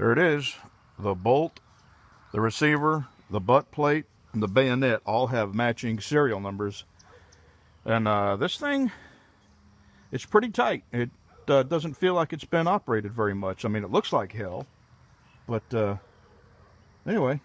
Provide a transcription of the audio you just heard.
There it is. The bolt, the receiver, the butt plate, and the bayonet all have matching serial numbers. And uh, this thing, it's pretty tight. It uh, doesn't feel like it's been operated very much. I mean, it looks like hell. But uh, anyway,